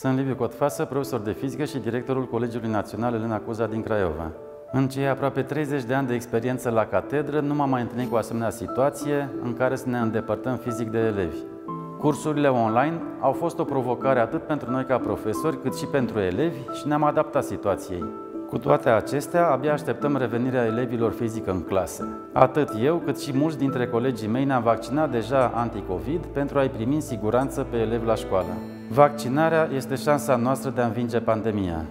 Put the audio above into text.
Sunt Liviu Cotfasă, profesor de fizică și directorul Colegiului Național Elena Cuza din Craiova. În cei aproape 30 de ani de experiență la catedră, nu m-am mai întâlnit cu o asemenea situație în care să ne îndepărtăm fizic de elevi. Cursurile online au fost o provocare atât pentru noi ca profesori, cât și pentru elevi și ne-am adaptat situației. Cu toate acestea, abia așteptăm revenirea elevilor fizic în clase. Atât eu, cât și mulți dintre colegii mei ne-am vaccinat deja anticovid pentru a-i primi în siguranță pe elevi la școală. Vaccinarea este șansa noastră de a învinge pandemia.